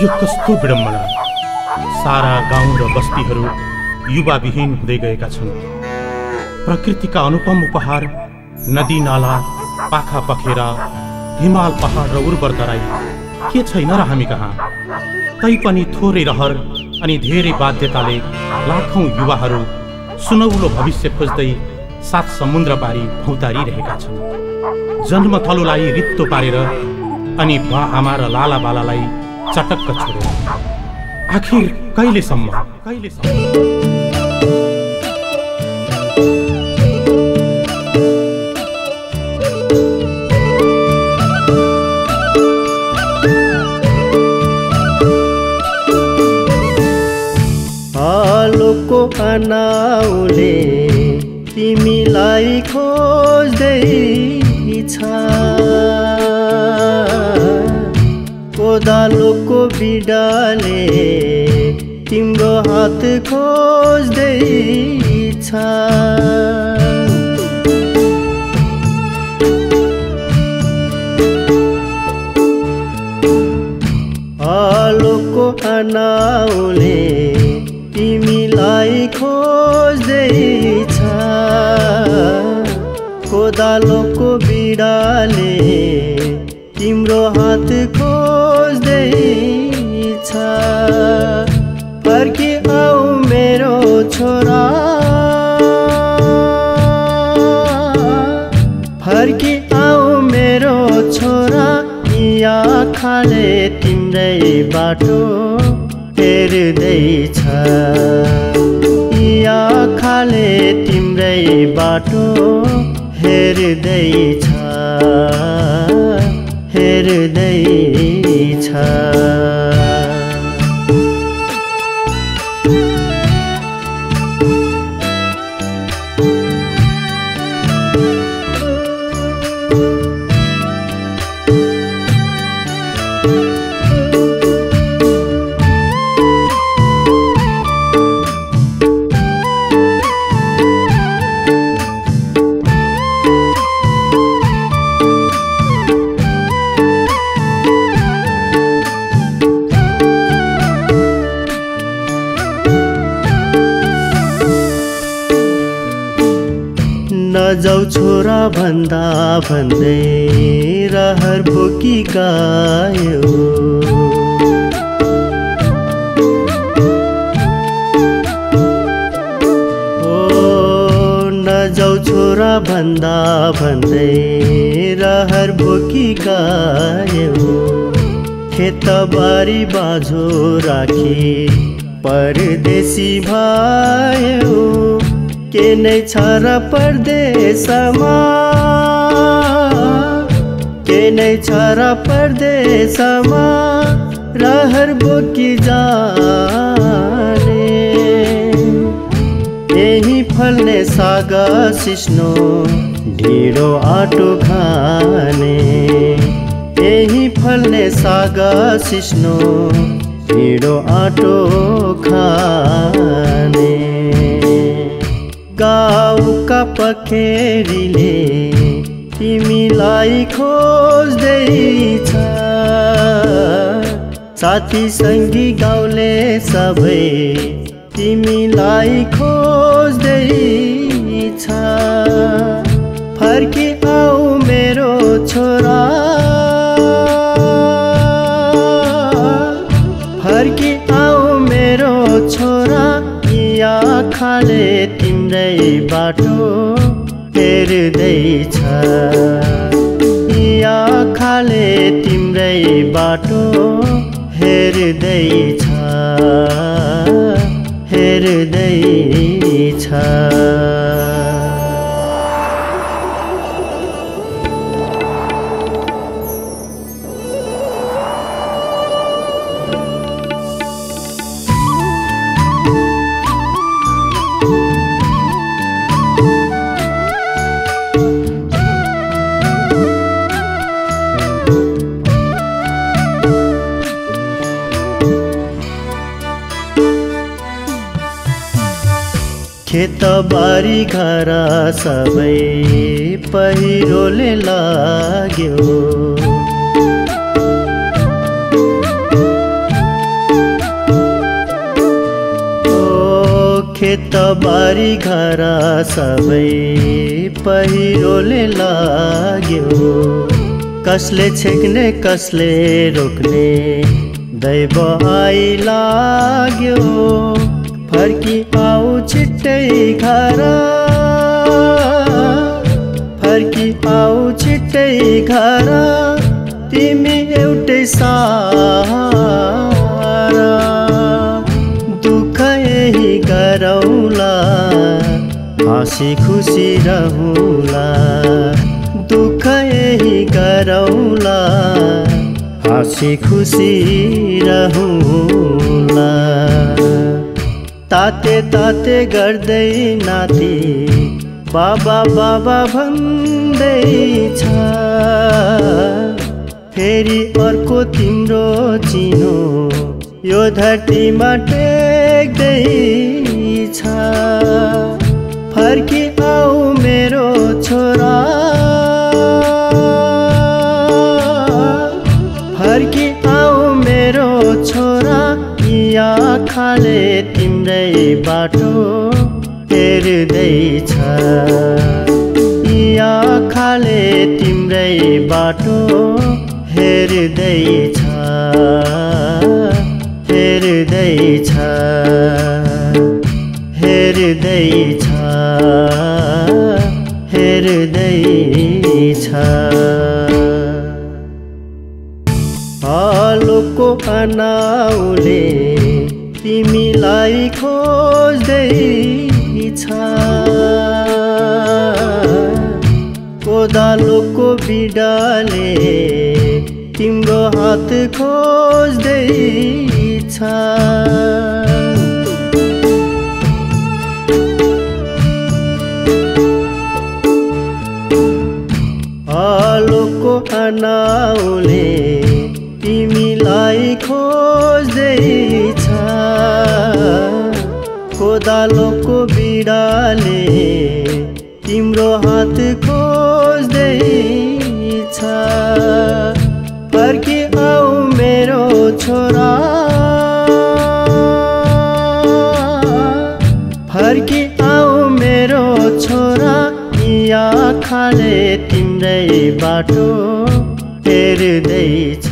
यो कस्तो विडम्बना। सारा गाउँ र बस्तीहरू युवाविहीन हुँदै गएका छन्। प्रकृतिका अनुपम उपहार नदी नाला पाखा पखेरा हिमाल पहाड र उर्वर तराई। के छैन र हामी कहाँ? तैपनि थोरै रहर अनि धेरै बाध्यताले लाखौँ युवाहरू सुनौलो भविष्य खोज्दै सात समुद्र पारी भौतारिरहेका छन्। जन्मथलोलाई रित्तो पारेर अनि बा आमा र लाला बालालाई चटक्क छोडेर आखिर कहिलेसम्म? कहिलेसम्म हालोको अनाउले तिमीलाई खोज्दै कोदालोको बिडाले तिम्रो हात खोज्दै छ आलोको अनाउले तिमीलाई खोज्दैछ। कोदालोको बिडाले तिम्रो हात खोज्दैछ फर्की आऊ मेरो छोरा। फर्की आऊ मेरो छोरा। यी आँखाले तिम्रै बाटो हेर्दैछ। यी आँखाले तिम्रै बाटो हेर्दैछ। हेर्दैछ नजाउ छोरा भन्दा भन्दै रहर बोकी गायो छोरा भन्दा भन्दै रहर बोकी गायो खेतबारी बाझो राखी परदेशी भयो के नै छ परदेशमा। के नै छ र परदेशमा। रहर बोकी जाने। यही फल्ने साग सिस्नो ढिँडो आटो खाने। यही फल्ने साग सिस्नो ढिँडो आटो खाने। गाउँका पखेरीले तिमीलाई खोज्दैछ। साथी सङ्गी गाउँले सबै तिमीलाई खोज्दैछ। फर्की आऊ मेरो छोरा। फर्की आऊ मेरो छोरा। यी आँखाले तिम्रै बाटो हेर्दैछ यी आँखाले तिम्रै बाटो हेर्दैछ हेर्दैछ खेतबारी घर सबै पहिरोले लाग्यो। खेतबारी घर सबै पहिरोले लाग्यो। कसले छेक्ने कसले रोक्ने दैव आइ लाग्यो। फर्की आऊ छिट्टै घर फर्की आऊ छिट्टै घर तिमी एउटै सारा। दुःख यही गरौला हाँसी खुसी रहौला। दुःख यही गरौला हाँसी खुसी रहौला। ताते ताते गर्दै नाति बाबा बाबा भन्दैछ। फेरि अर्को तिम्रो चिनो यो धरतीमा टेक्दैछ। फर्की आऊ मेरो छोरा। फर्की आऊ मेरो छोरा। या खाले तिम्रै बाटो हेर्दैछ। या खाले तिम्रै बाटो हेर्दैछ। हेर्दैछ। हेर्दैछ। हेर्दैछ। आलोको अनाउले तिमीलाई खोज्दैछ कोदालोको बिडाले तिम्रो हात खोज्दैछ कोदालोको बिडाले तिम्रो हात खोज्दैछ। फर्की आऊ मेरो छोरा। फर्की आऊ मेरो छोरा या खाले तिम्रै बाटो हेर्दैछ।